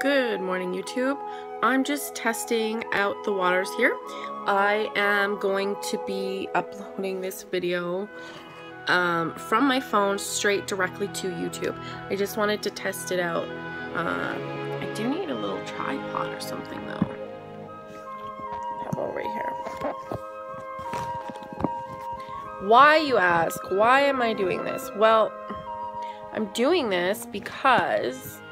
Good morning YouTube. I'm just testing out the waters here. I am going to be uploading this video um, from my phone straight directly to YouTube. I just wanted to test it out. Uh, I do need a little tripod or something though. About right here? Why you ask? Why am I doing this? Well, I'm doing this because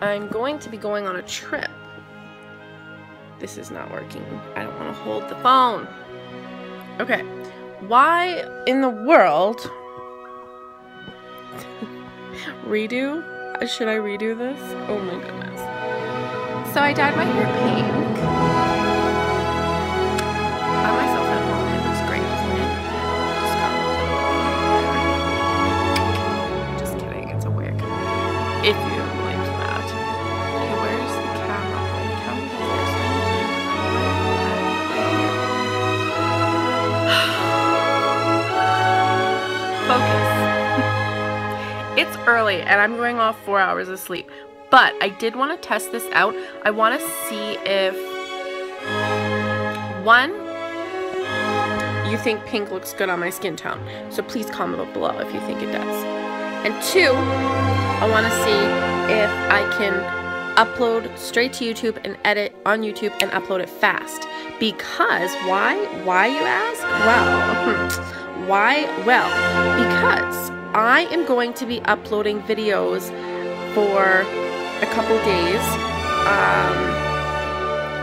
I'm going to be going on a trip. This is not working. I don't want to hold the phone. Okay. Why in the world? redo? Should I redo this? Oh my goodness. So I dyed my hair pink. Early and I'm going off four hours of sleep. But I did want to test this out. I want to see if one, you think pink looks good on my skin tone. So please comment below if you think it does. And two, I want to see if I can upload straight to YouTube and edit on YouTube and upload it fast. Because why? Why you ask? Well, why? Well, because I am going to be uploading videos for a couple days um,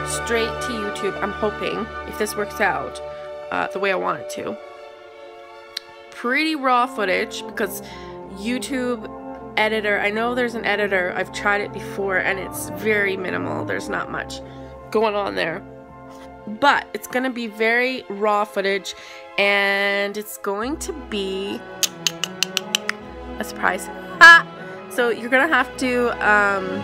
straight to YouTube. I'm hoping, if this works out uh, the way I want it to. Pretty raw footage because YouTube editor, I know there's an editor, I've tried it before and it's very minimal. There's not much going on there. But it's going to be very raw footage and it's going to be a surprise. Ha! So you're gonna have to um,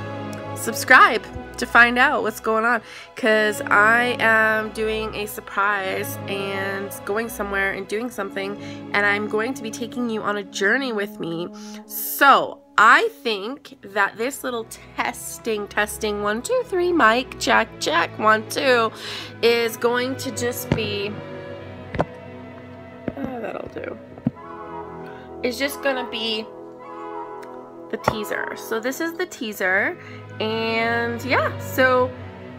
subscribe to find out what's going on because I am doing a surprise and going somewhere and doing something and I'm going to be taking you on a journey with me. So I think that this little testing, testing, one, two, three, mic, check, check, one, two, is going to just be, oh, that'll do. It's just gonna be the teaser. So this is the teaser and yeah, so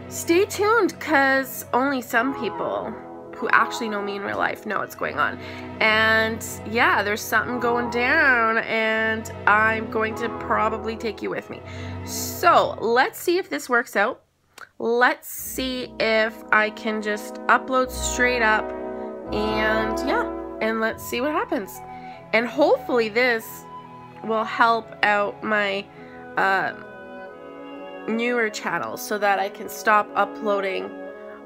stay tuned because only some people who actually know me in real life know what's going on. And yeah, there's something going down and I'm going to probably take you with me. So let's see if this works out. Let's see if I can just upload straight up and yeah, and let's see what happens. And hopefully this will help out my uh, newer channels so that I can stop uploading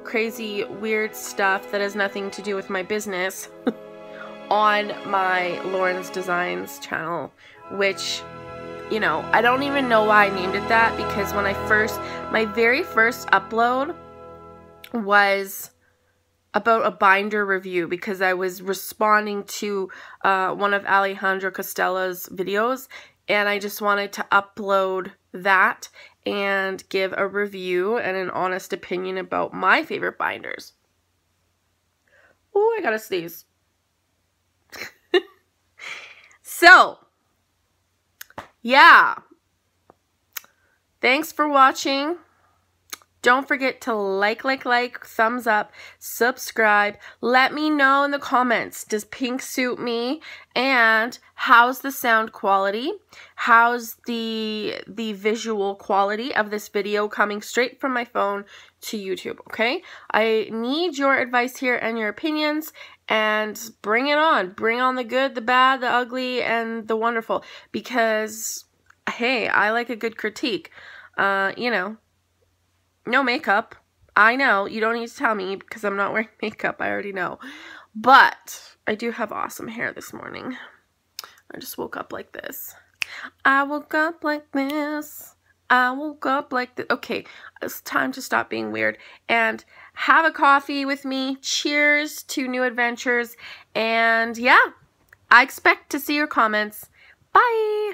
crazy weird stuff that has nothing to do with my business on my Lauren's Designs channel which you know I don't even know why I named it that because when I first my very first upload was about a binder review because I was responding to uh, one of Alejandra Costello's videos and I just wanted to upload that and give a review and an honest opinion about my favorite binders. Oh, I gotta sneeze. so, yeah. Thanks for watching. Don't forget to like, like, like, thumbs up, subscribe. Let me know in the comments, does pink suit me? And how's the sound quality? How's the, the visual quality of this video coming straight from my phone to YouTube, okay? I need your advice here and your opinions and bring it on. Bring on the good, the bad, the ugly, and the wonderful because, hey, I like a good critique. Uh, you know, no makeup. I know. You don't need to tell me because I'm not wearing makeup. I already know. But I do have awesome hair this morning. I just woke up like this. I woke up like this. I woke up like this. Okay, it's time to stop being weird and have a coffee with me. Cheers to new adventures. And yeah, I expect to see your comments. Bye.